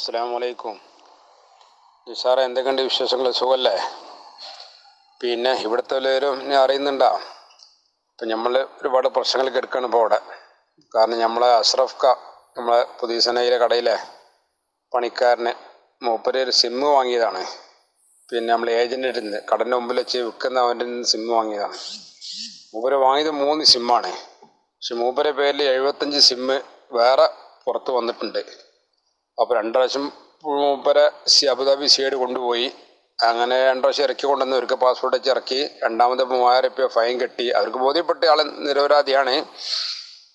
അസ്സാം വലൈക്കും നിസാറെ എന്തൊക്കെയുണ്ട് വിശേഷങ്ങൾ? സുഖമല്ലേ പിന്നെ ഇവിടുത്തെ എല്ലാവരും ഇനി അറിയുന്നുണ്ടോ? ഇപ്പം നമ്മൾ ഒരുപാട് പ്രശ്നങ്ങൾ എടുക്കുകയാണ് ഇപ്പോൾ അവിടെ. കാരണം നമ്മളെ അഷ്റഫ് ക നമ്മളെ പുതിയ കടയിലെ പണിക്കാരന് മൂപ്പര് ഒരു സിമ്മ് വാങ്ങിയതാണ്. പിന്നെ നമ്മൾ ഏജന്റിന്റെ നിന്ന് കടന്റെ മുമ്പിൽ വെച്ച് വിൽക്കുന്ന അവന്റെ നിന്ന് സിമ്മ് വാങ്ങിയതാണ്. മൂപ്പര് വാങ്ങിയത് മൂന്ന് സിമ്മാണ് പക്ഷെ മൂപ്പരെ പേരിൽ എഴുപത്തഞ്ച് സിമ്മ് വേറെ പുറത്ത് വന്നിട്ടുണ്ട്. അപ്പോൾ രണ്ട് പ്രാവശ്യം മൂപ്പരെ അബുദാബി സിയോട് കൊണ്ടുപോയി. അങ്ങനെ രണ്ട് പ്രാവശ്യം ഇറക്കി കൊണ്ടുവന്ന് അവർക്ക് പാസ്പോർട്ട് വെച്ച് ഇറക്കി. രണ്ടാമത് മൂവായിരം രൂപ ഫൈൻ കെട്ടി. അവർക്ക് ബോധ്യപ്പെട്ട ആൾ നിരപരാധിയാണ്.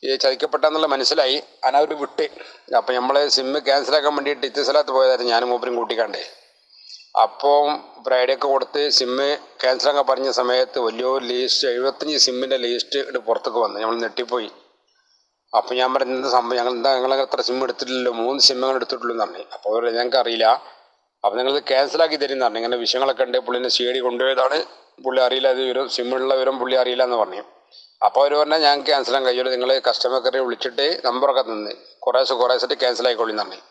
ഈ ചതിക്കപ്പെട്ടെന്നുള്ള മനസ്സിലായി. അങ്ങനെ അവർ വിട്ട്. അപ്പം നമ്മൾ സിമ്മ് ക്യാൻസലാക്കാൻ വേണ്ടിയിട്ട് ഇത്തിസലാത്ത് പോയതായിരുന്നു ഞാനും മൂപ്പരും കൂട്ടിക്കാണ്ടേ. അപ്പോൾ ബ്രൈഡൊക്കെ കൊടുത്ത് സിമ്മ് ക്യാൻസലാക്കാൻ പറഞ്ഞ സമയത്ത് വലിയൊരു ലീസ്റ്റ് എഴുപത്തഞ്ച് സിമ്മിന്റെ ലീസ്റ്റ് പുറത്തേക്ക് വന്നു. നമ്മൾ ഞെട്ടിപ്പോയി. അപ്പോൾ ഞാൻ പറഞ്ഞു എന്താ സംഭവം? ഞങ്ങൾ എന്താ ഞങ്ങൾ എത്ര സിം എടുത്തിട്ടില്ലല്ലോ. മൂന്ന് സിം ഞങ്ങൾ എടുത്തിട്ടുള്ളൂ എന്ന് പറഞ്ഞു അപ്പോൾ ഞങ്ങൾക്ക് അറിയില്ല. അപ്പോൾ ക്യാൻസൽ ക്യാൻസലാക്കി തരും എന്ന് പറഞ്ഞു. ഇങ്ങനെ വിഷയങ്ങളൊക്കെ ഉണ്ട്. പുള്ളിനെ സി ഡി കൊണ്ടുപോയതാണ്. പുള്ളി അറിയില്ല അത് വിവരം സിമ്മുള്ള വിവരം പുള്ളി അറിയില്ല എന്ന് പറഞ്ഞു. അപ്പോൾ അവർ പറഞ്ഞാൽ ക്യാൻസൽ ക്യാൻസലാൻ കഴിയുള്ളൂ നിങ്ങൾ കസ്റ്റമർ കെയറിൽ വിളിച്ചിട്ട് നമ്പറൊക്കെ തന്ന്. കുറേശ്ശെ കുറേശ്ശിട്ട് ക്യാൻസൽ ആയിക്കോളി എന്ന് പറഞ്ഞു.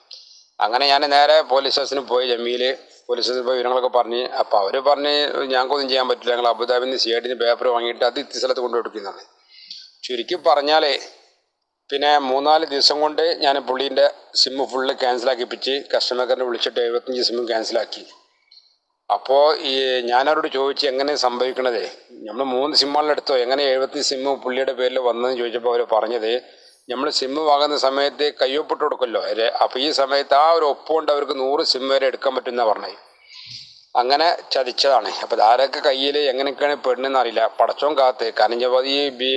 അങ്ങനെ ഞാൻ നേരെ പോലീസ് സ്റ്റേഷനിൽ പോയി ജമ്മിയിൽ പോലീസ് സ്റ്റേഷനിൽ പോയി വിവരങ്ങളൊക്കെ പറഞ്ഞ്. അപ്പോൾ അവർ പറഞ്ഞ് ഞങ്ങൾക്കൊന്നും ചെയ്യാൻ പറ്റില്ല. ഞങ്ങൾ അബുദാബിന്ന് സി ഐ ഡിന് പേപ്പർ വാങ്ങിയിട്ട് അത് ഇത്തി സ്ഥലത്ത് കൊണ്ടുപോയി കൊടുക്കുന്നതാണ് ചുരുക്കി പറഞ്ഞാലേ പിന്നെ മൂന്നാൽ ദിവസം കൊണ്ട് ഞാൻ പുള്ളീന്റെ സിമ്മ് ഫുള്ള് ക്യാൻസലാക്കിപ്പിച്ച് കസ്റ്റമർ കെയറിനെ വിളിച്ചിട്ട് എഴുപത്തഞ്ച് സിമ്മും ക്യാൻസലാക്കി അപ്പോൾ ഈ ഞാനവരോട് ചോദിച്ച് എങ്ങനെ സംഭവിക്കണത്? നമ്മൾ മൂന്ന് സിമ്മുകളെടുത്തോ എങ്ങനെ എഴുപത്തഞ്ച് സിമ്മ് പുള്ളിയുടെ പേരിൽ വന്നതെന്ന് ചോദിച്ചപ്പോൾ അവർ പറഞ്ഞത് നമ്മൾ സിമ്മ് വാങ്ങുന്ന സമയത്ത് കയ്യൊപ്പിട്ട് കൊടുക്കുമല്ലോ. അപ്പോൾ ഈ സമയത്ത് ആ ഒരു ഒപ്പുകൊണ്ട് അവർക്ക് നൂറ് സിമ്മ് വരെ എടുക്കാൻ പറ്റുമെന്നാണ് പറഞ്ഞത്. അങ്ങനെ അപ്പോൾ ആരൊക്കെ കയ്യിൽ എങ്ങനെയൊക്കെയാണ് പെണ്ണെന്ന് അറിയില്ല. പടച്ചോൻ കാത്ത്. കാരണം ഈ ബി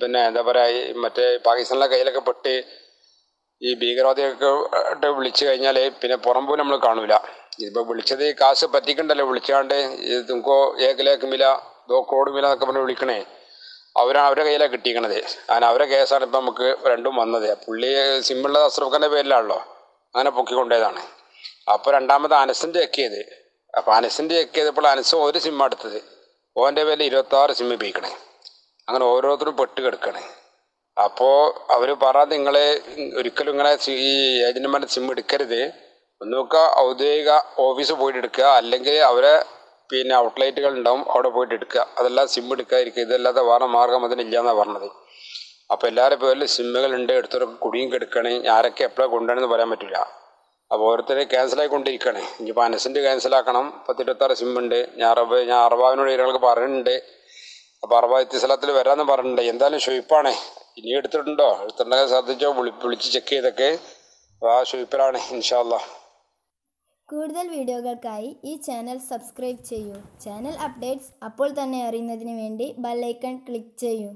പിന്നെ എന്താ പറയുക മറ്റേ പാകിസ്ഥാനിലെ കയ്യിലൊക്കെ പെട്ട് ഈ ഭീകരവാദിയൊക്കെ വിളിച്ചു കഴിഞ്ഞാൽ പിന്നെ പുറം നമ്മൾ കാണൂല. ഇതിപ്പോൾ വിളിച്ചത് കാശ് പറ്റിക്കണ്ടല്ലോ. വിളിച്ചാണ്ട് തുങ്കോ ഏകലേക്ക് മില ദോ കോട് മില എന്നൊക്കെ പറഞ്ഞ് വിളിക്കണേ. അവരാണ് അവരുടെ കയ്യിലാണ് കിട്ടിയിരിക്കണത് അങ്ങനെ അവരുടെ കേസാണ് ഇപ്പം നമുക്ക് രണ്ടും വന്നത്. പുള്ളി സിമ്പിളുള്ള അസ്രഫ്ഖാന്റെ പേരിലാണല്ലോ. അങ്ങനെ പൊക്കിക്കൊണ്ടേതാണ്. അപ്പോൾ രണ്ടാമത് അനസിന്റെ ചെക്കിയത് അപ്പോൾ അനസിന്റെ ചെക്ക് ചെയ്തപ്പോൾ അനസ് ഒരു സിം എടുത്തത്. ഓന്റെ പേരിൽ ഇരുപത്താറ് സിം ഉപയോഗിക്കണേ. അങ്ങനെ ഓരോരുത്തരും പെട്ട് കിടക്കണേ. അപ്പോൾ അവർ പറ നിങ്ങൾ ഒരിക്കലും ഇങ്ങനെ ഈ ഏജന്റുമാരുടെ സിം എടുക്കരുത്. ഒന്നുമൊക്കെ ഔദ്യോഗിക ഓഫീസ് പോയിട്ട് എടുക്കുക. അല്ലെങ്കിൽ അവരെ പിന്നെ ഔട്ട്ലൈറ്റുകൾ ഉണ്ടാവും അവിടെ പോയിട്ട് എടുക്കുക. അതെല്ലാം സിം എടുക്കാതിരിക്കുക. ഇതല്ലാതെ വേറെ മാർഗം അതിനില്ല എന്നാണ് പറഞ്ഞത്. അപ്പോൾ എല്ലാവരുടെ സിമ്മുകൾ ഉണ്ട്. എടുത്തവരൊക്കെ കുടിയും കെടുക്കണേ. ആരൊക്കെ എപ്പോഴാണ് കൊണ്ടുവരണമെന്ന് പറയാൻ പറ്റില്ല അപ്പോൾ ഓരോരുത്തർ ക്യാൻസലായിക്കൊണ്ടിരിക്കുകയാണ് ഇനിയിപ്പോൾ അനസിന്റെ ക്യാൻസലാക്കണം പത്തിരുപത്താറ് സിമ്മുണ്ട് ഞാൻ അറബ് ഞാൻ അറബാവിനോട് ഇരകൾക്ക് പറഞ്ഞിട്ടുണ്ട്. അപ്പോൾ അറബ ഇത്തിസലത്തിൽ വരാമെന്ന് പറഞ്ഞിട്ടുണ്ട്. എന്തായാലും ഷുയിപ്പാണേ. ഇനി എടുത്തിട്ടുണ്ടോ? എടുത്തിട്ടുണ്ടെങ്കിൽ ശ്രദ്ധിച്ചോ. വിളി വിളിച്ച് ചെക്ക് ചെയ്തൊക്കെ. ആ ഷുയിപ്പിലാണ് ഇൻഷാല്ല കൂടുതൽ വീഡിയോകൾക്കായി ഈ ചാനൽ സബ്സ്ക്രൈബ് ചെയ്യൂ. ചാനൽ അപ്ഡേറ്റ്സ് അപ്പോൾ തന്നെ അറിയുന്നതിന് വേണ്ടി ബെല്ലൈക്കൺ ക്ലിക്ക് ചെയ്യൂ.